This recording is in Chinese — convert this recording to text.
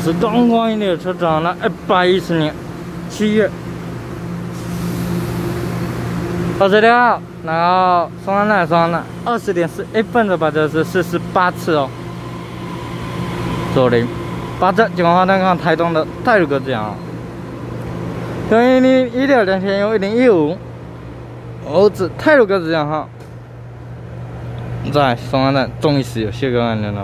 是刚刚一列车涨了一百一十年，七月。二十六号，然后双浪浪双浪，二十点四一分的吧？这是四十八次哦。左邻，八这，金华花看台东的泰如哥这样。等于你一点两千有一点一五，猴子泰如哥这样哈。在双安浪终于是有些个安了。